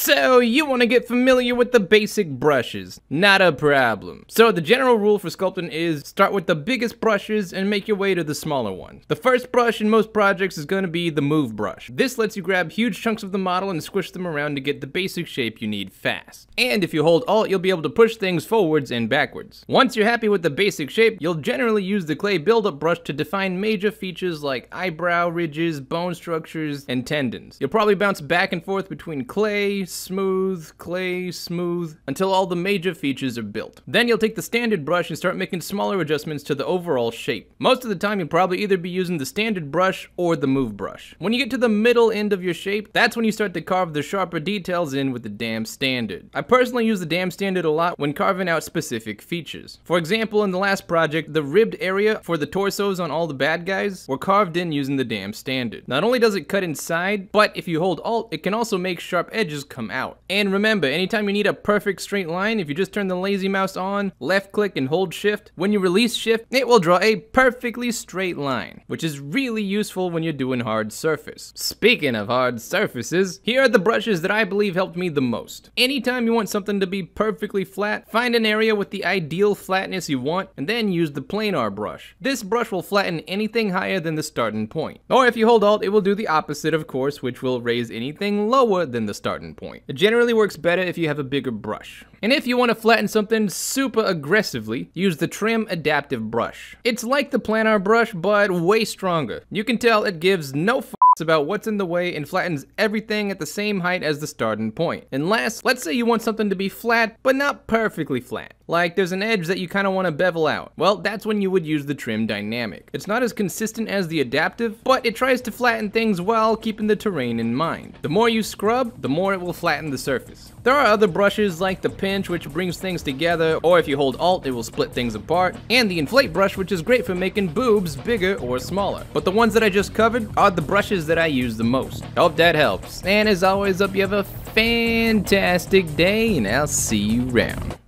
So you want to get familiar with the basic brushes. Not a problem. So the general rule for sculpting is start with the biggest brushes and make your way to the smaller ones. The first brush in most projects is going to be the move brush. This lets you grab huge chunks of the model and squish them around to get the basic shape you need fast. And if you hold alt, you'll be able to push things forwards and backwards. Once you're happy with the basic shape, you'll generally use the clay buildup brush to define major features like eyebrow ridges, bone structures, and tendons. You'll probably bounce back and forth between clay, smooth, clay, smooth, until all the major features are built. Then you'll take the standard brush and start making smaller adjustments to the overall shape. Most of the time you'll probably either be using the standard brush or the move brush. When you get to the middle end of your shape, that's when you start to carve the sharper details in with the dam standard. I personally use the dam standard a lot when carving out specific features. For example, in the last project, the ribbed area for the torsos on all the bad guys were carved in using the dam standard. Not only does it cut inside, but if you hold alt, it can also make sharp edges come out. And remember, anytime you need a perfect straight line, if you just turn the lazy mouse on, left click and hold shift, when you release shift, it will draw a perfectly straight line, which is really useful when you're doing hard surface. Speaking of hard surfaces, here are the brushes that I believe helped me the most. Anytime you want something to be perfectly flat, find an area with the ideal flatness you want, and then use the planar brush. This brush will flatten anything higher than the starting point. Or if you hold alt, it will do the opposite of course, which will raise anything lower than the starting point. It generally works better if you have a bigger brush. And if you want to flatten something super aggressively, use the Trim Adaptive Brush. It's like the planar brush, but way stronger. You can tell it gives no about what's in the way and flattens everything at the same height as the starting point. And last, let's say you want something to be flat, but not perfectly flat. Like there's an edge that you kind of want to bevel out. Well, that's when you would use the trim dynamic. It's not as consistent as the adaptive, but it tries to flatten things while keeping the terrain in mind. The more you scrub, the more it will flatten the surface. There are other brushes like the pinch which brings things together, or if you hold alt it will split things apart, and the inflate brush which is great for making boobs bigger or smaller. But the ones that I just covered are the brushes that I use the most. Hope that helps. And as always, hope you have a fantastic day, and I'll see you around.